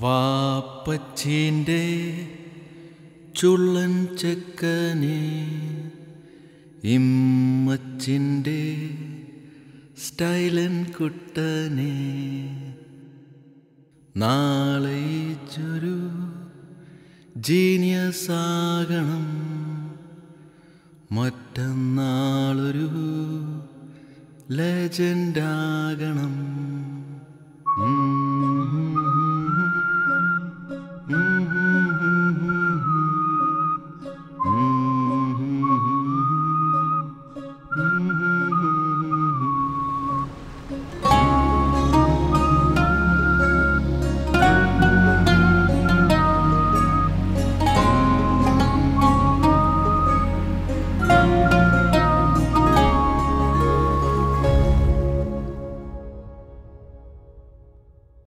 വാപ്പച്ചീന്റെ ചുള്ളൻ ചെക്കനെ ഇമ്മച്ചിന്റെ സ്റ്റൈലൻ കുട്ടനെ. നാളെ ചൊരു ജീനിയസാകണം. മറ്റന്നാളൊരു legend Mm-hmm. Mm-hmm. mm-hmm.